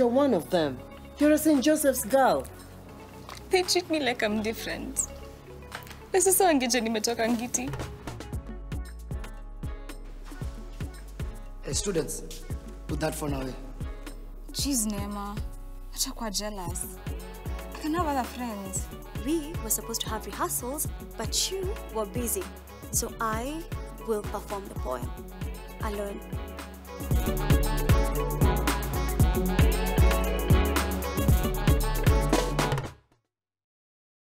you're one of them. You're a St. Joseph's girl. They treat me like I'm different. Na sasa wangeja nimetoka Ngiti. Hey, students, put that phone away. Jeez, Neema. Acha kuwa jealous. I can have other friends. We were supposed to have rehearsals, but you were busy. So I will perform the poem alone.